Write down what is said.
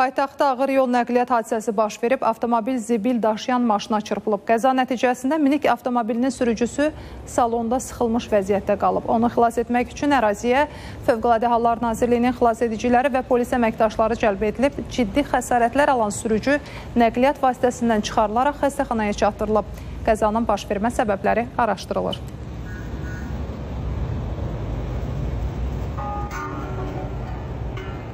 Paytaxtda ağır yol nəqliyyat hadisəsi baş verib, avtomobil zibil daşıyan maşına çırpılıb. Qəza nəticəsində minik avtomobilinin sürücüsü salonda sıxılmış vəziyyətdə qalıb. Onu xilas etmək üçün əraziyə Fövqəladə Hallar Nazirliyinin xilas ediciləri və polis əməkdaşları cəlb edilib. Ciddi xəsarətlər alan sürücü nəqliyyat vasitəsindən çıxarılaraq xəstəxanaya çatdırılıb. Qəzanın baş vermə səbəbləri araşdırılır.